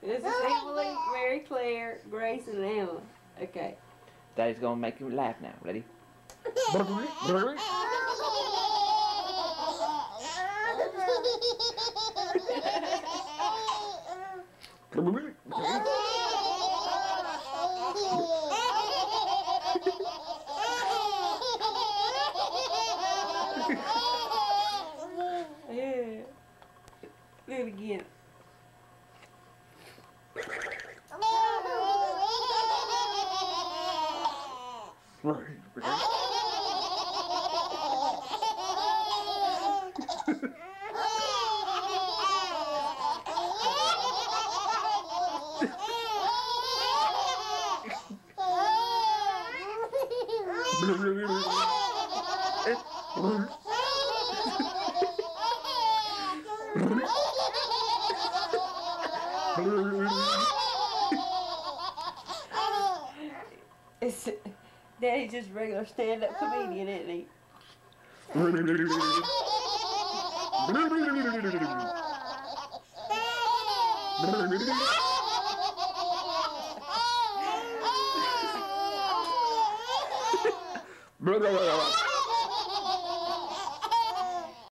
This is Emily, Mary Claire, Grace, and Emma. Okay. Daddy's gonna make you laugh now. Ready? Yeah. Do it again. It's, Daddy's just regular stand-up comedian, isn't he? Blah, blah, blah.